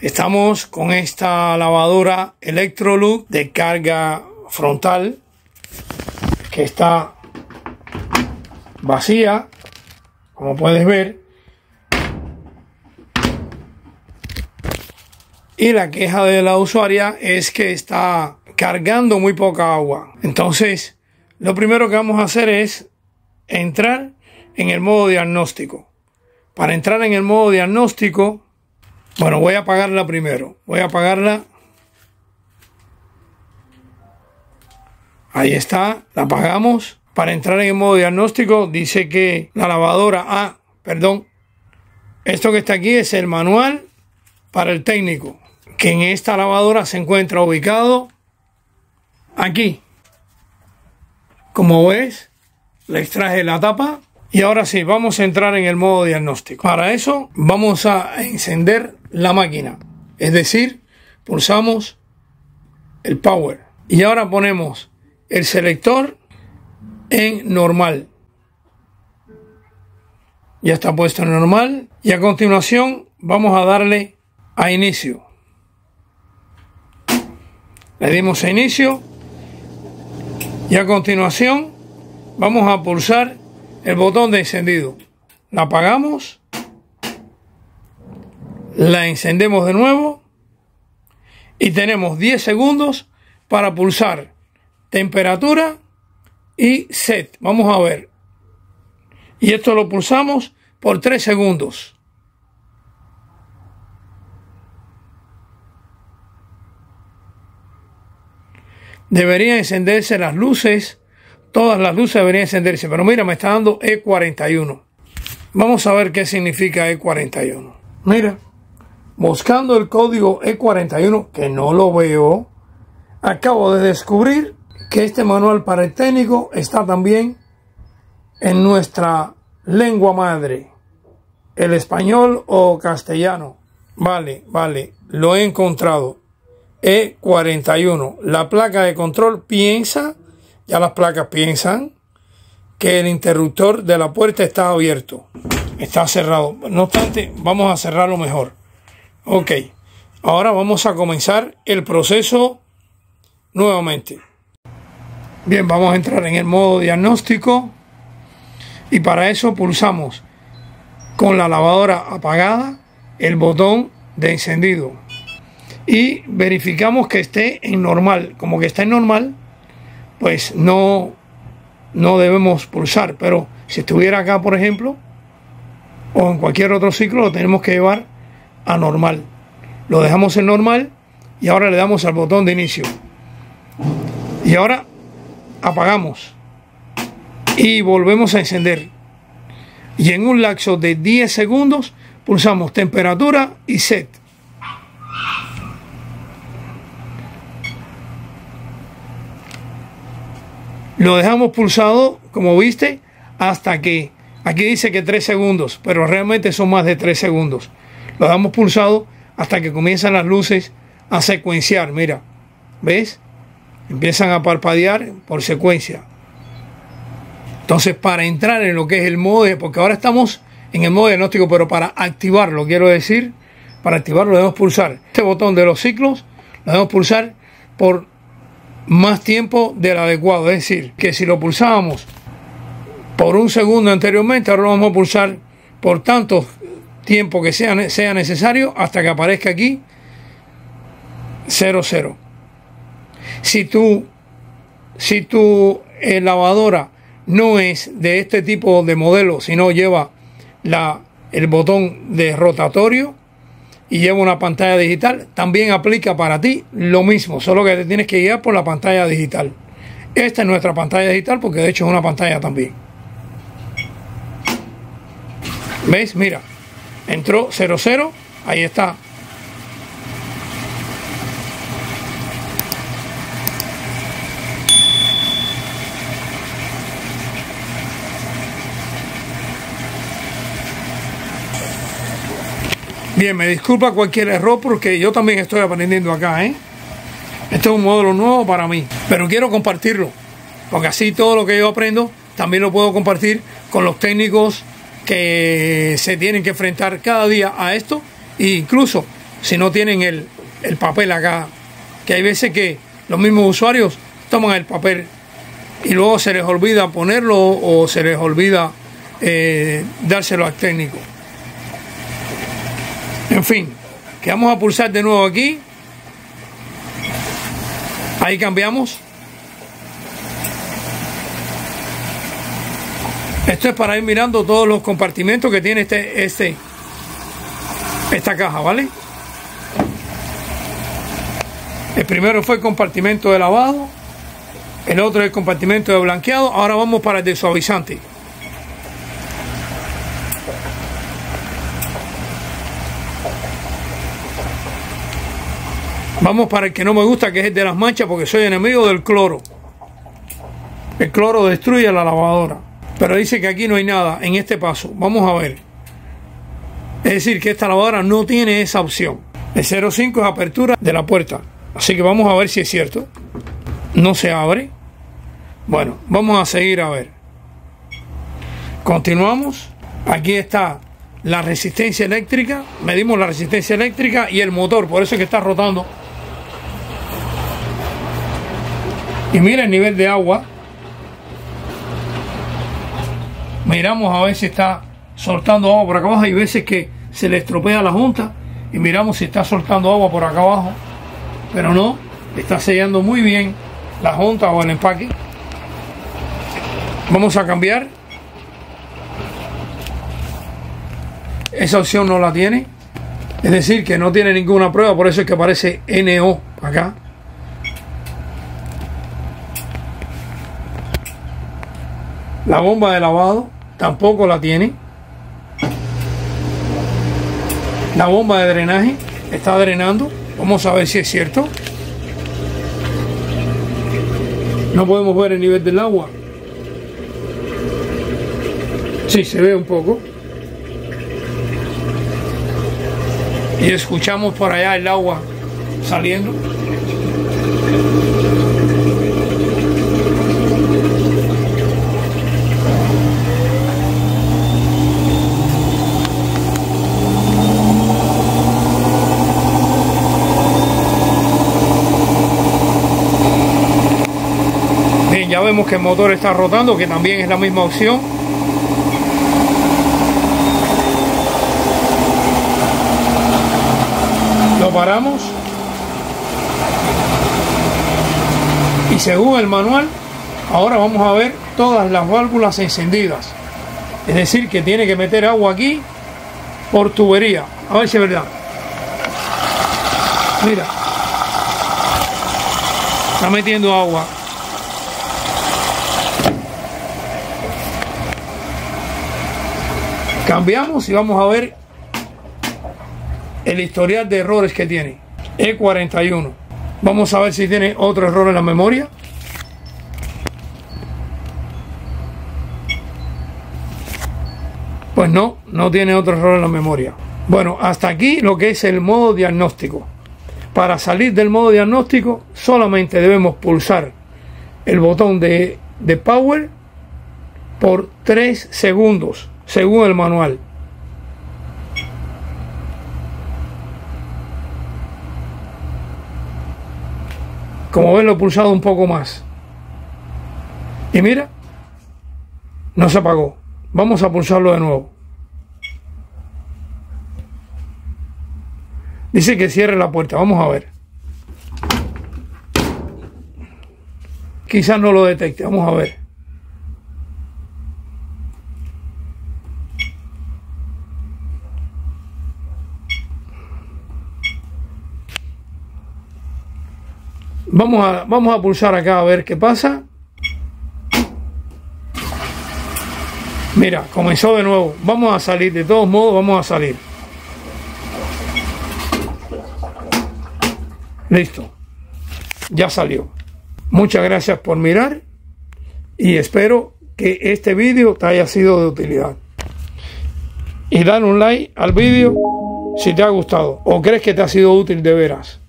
Estamos con esta lavadora Electrolux de carga frontal que está vacía, como puedes ver. Y la queja de la usuaria es que está cargando muy poca agua. Entonces, lo primero que vamos a hacer es entrar en el modo diagnóstico. Para entrar en el modo diagnóstico, bueno, voy a apagarla primero. Voy a apagarla. Ahí está, la apagamos. Para entrar en el modo diagnóstico dice que la lavadora, ah, perdón, esto que está aquí es el manual para el técnico, que en esta lavadora se encuentra ubicado aquí. Como ves, le extraje la tapa y ahora sí, vamos a entrar en el modo diagnóstico. Para eso vamos a encender la máquina. Es decir, pulsamos el power. Y ahora ponemos el selector en normal. Ya está puesto en normal. Y a continuación vamos a darle a inicio. Le dimos a inicio. Y a continuación vamos a pulsar el botón de encendido. La apagamos. La encendemos de nuevo. Y tenemos 10 segundos para pulsar temperatura y set. Vamos a ver. Y esto lo pulsamos por 3 segundos. Deberían encenderse las luces. Todas las luces deberían encenderse. Pero mira, me está dando E41. Vamos a ver qué significa E41. Mira, buscando el código E41, que no lo veo, acabo de descubrir que este manual para el técnico está también en nuestra lengua madre, el español o castellano. Vale, vale, lo he encontrado. E41. La placa de control piensa, ya las placas piensan, que el interruptor de la puerta está abierto. Está cerrado. No obstante, vamos a cerrarlo mejor. Ok. Ahora vamos a comenzar el proceso nuevamente. Bien, vamos a entrar en el modo diagnóstico y para eso pulsamos con la lavadora apagada el botón de encendido y verificamos que esté en normal. Como que está en normal, pues no, no debemos pulsar, pero si estuviera acá, por ejemplo, o en cualquier otro ciclo, lo tenemos que llevar a normal. Lo dejamos en normal y ahora le damos al botón de inicio. Y ahora apagamos y volvemos a encender. Y en un lapso de 10 segundos pulsamos temperatura y set. Lo dejamos pulsado, como viste, hasta que aquí dice que 3 segundos, pero realmente son más de 3 segundos. Lo dejamos pulsado hasta que comienzan las luces a secuenciar. Mira, ¿ves? empiezan a parpadear por secuencia. Entonces, para entrar en lo que es el modo, porque ahora estamos en el modo diagnóstico, pero para activarlo, quiero decir, para activarlo debemos pulsar este botón de los ciclos, lo debemos pulsar por más tiempo del adecuado. Es decir, que si lo pulsábamos por un segundo anteriormente, ahora lo vamos a pulsar por tanto tiempo que sea, sea necesario hasta que aparezca aquí 00. Si tu, si tu eh, lavadora no es de este tipo de modelo, sino lleva la, el botón de rotatorio y lleva una pantalla digital, también aplica para ti lo mismo, solo que te tienes que guiar por la pantalla digital. Esta es nuestra pantalla digital porque de hecho es una pantalla también. ¿Ves? Mira, entró 00, ahí está Bien, me disculpa cualquier error porque yo también estoy aprendiendo acá, ¿eh? Este es un módulo nuevo para mí, pero quiero compartirlo, porque así todo lo que yo aprendo también lo puedo compartir con los técnicos que se tienen que enfrentar cada día a esto e incluso si no tienen el, el papel acá. Que hay veces que los mismos usuarios toman el papel y luego se les olvida ponerlo o se les olvida eh, dárselo al técnico. En fin, que vamos a pulsar de nuevo aquí. Ahí cambiamos. Esto es para ir mirando todos los compartimentos que tiene este, este, esta caja, ¿vale? El primero fue el compartimento de lavado, el otro el compartimento de blanqueado, ahora vamos para el de suavizante. Vamos para el que no me gusta, que es el de las manchas, porque soy enemigo del cloro. El cloro destruye la lavadora. Pero dice que aquí no hay nada en este paso. Vamos a ver. Es decir, que esta lavadora no tiene esa opción. El 05 es apertura de la puerta. Así que vamos a ver si es cierto. No se abre. Bueno, vamos a seguir a ver. Continuamos. Aquí está la resistencia eléctrica. Medimos la resistencia eléctrica y el motor. Por eso es que está rotando. Y mira el nivel de agua miramos a ver si está soltando agua por acá abajo. Hay veces que se le estropea la junta y miramos si está soltando agua por acá abajo. Pero no, está sellando muy bien la junta o el empaque. Vamos a cambiar. Esa opción no la tiene. Es decir, que no tiene ninguna prueba, por eso es que aparece NO acá. La bomba de lavado tampoco la tiene. La bomba de drenaje está drenando. Vamos a ver si es cierto. No podemos ver el nivel del agua. Sí, se ve un poco. Y escuchamos por allá el agua saliendo. ya vemos que el motor está rotando, que también es la misma opción. Lo paramos. Y según el manual, ahora vamos a ver todas las válvulas encendidas. Es decir, que tiene que meter agua aquí por tubería. A ver si es verdad. Mira. Está metiendo agua. Cambiamos y vamos a ver el historial de errores que tiene. E41. Vamos a ver si tiene otro error en la memoria. Pues no, no tiene otro error en la memoria. Bueno, hasta aquí lo que es el modo diagnóstico. Para salir del modo diagnóstico solamente debemos pulsar el botón de, de Power por 3 segundos según el manual. Como ven, lo he pulsado un poco más. Y mira, no se apagó. Vamos a pulsarlo de nuevo. Dice que cierre la puerta. Vamos a ver. Quizás no lo detecte. Vamos a ver. Vamos a, vamos a pulsar acá a ver qué pasa. Mira, comenzó de nuevo. Vamos a salir, de todos modos vamos a salir. Listo. Ya salió. Muchas gracias por mirar y espero que este vídeo te haya sido de utilidad. Y dale un like al vídeo si te ha gustado o crees que te ha sido útil de veras.